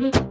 Mm-hmm.